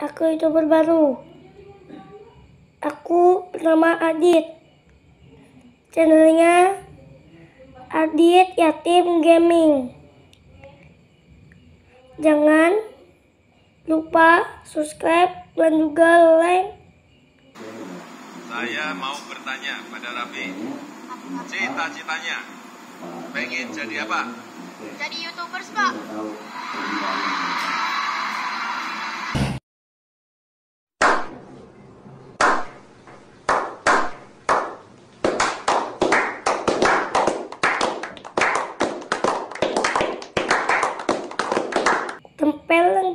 Aku youtuber baru. Aku bernama Adit. Channelnya Adit Yatim Gaming. Jangan lupa subscribe dan juga like. Saya mau bertanya pada Raffi, cita-citanya pengen jadi apa? Jadi youtubers pak.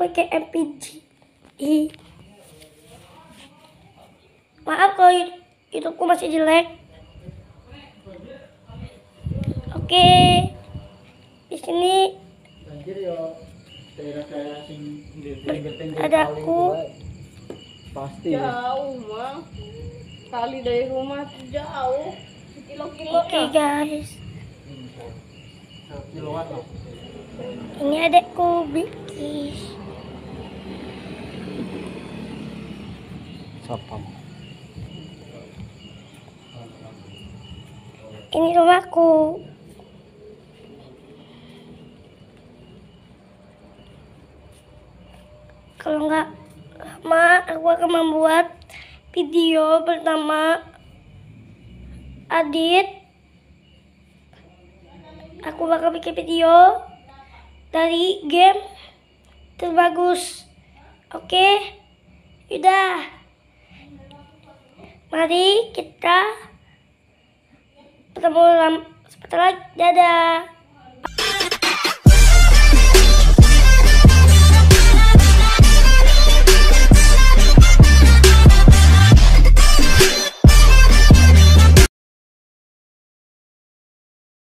Pakai MPG. Ih. Maaf kalau YouTubeku masih jelek. Oke. Di sini Ada aku. Pasti jauh mah kali dari rumah tuh jauh kilo-kilo oke guys. Kiloan lah. Ini adekku Bilkis. Sapam. Ini rumahku. Kalau nggak lama, aku akan membuat video pertama Adit. Aku bakal bikin video dari game terbagus. Oke, udah. Mari kita dalam sebentar lagi. Dadah.